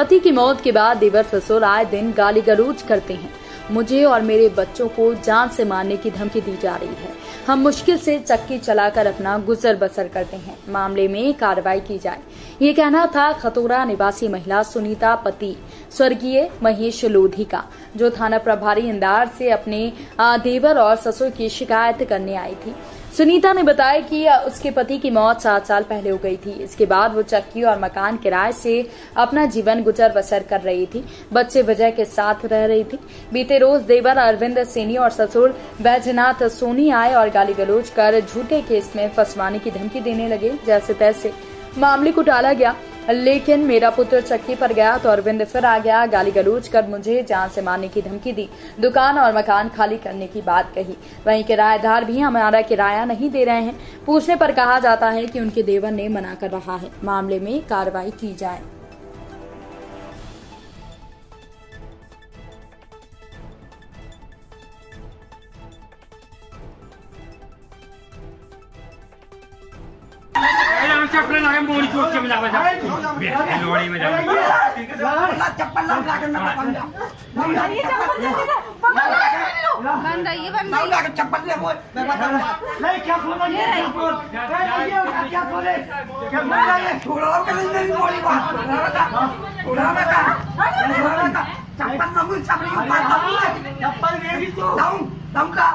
पति की मौत के बाद देवर ससुर आए दिन गाली गलौज करते हैं। मुझे और मेरे बच्चों को जान से मारने की धमकी दी जा रही है। हम मुश्किल से चक्की चलाकर अपना गुजर बसर करते हैं। मामले में कार्रवाई की जाए। ये कहना था खतोरा निवासी महिला सुनीता पति, स्वर्गीय महेश लोधी का, जो थाना प्रभारी इंदार से अपने देवर और ससुर की शिकायत करने आई थी। सुनीता ने बताया कि उसके पति की मौत सात साल पहले हो गई थी। इसके बाद वो चक्की और मकान किराए से अपना जीवन गुजर बसर कर रही थी। बच्चे विजय के साथ रह रही थी। बीते रोज देवर, अरविंद सेनी और ससुर बैजनाथ सोनी आए और गाली गलोच कर झूठे केस में फंसवाने की धमकी देने लगे। जैसे तैसे मामले को टाला गया। लेकिन मेरा पुत्र चक्की पर गया तो अरविंद फिर आ गया, गाली गलूज कर मुझे जान से मारने की धमकी दी। दुकान और मकान खाली करने की बात कही। वहीं किराएदार भी हमारा किराया नहीं दे रहे हैं। पूछने पर कहा जाता है कि उनके देवर ने मना कर रहा है। मामले में कार्रवाई की जाए। चप्पल लगा मोड़ी चोट के बजा बजा। लोड़ी में जा चप्पल लगा के ना बंद रही है बन रही लगा के चप्पल ले मैं नहीं क्या बोला ये ये क्या बोले क्या बोला ये छोड़ो के नहीं बोली बात छोड़ा ना का छोड़ा ना का चप्पल ना मुझे चप्पल चप्पल ले भी तो। दम दम का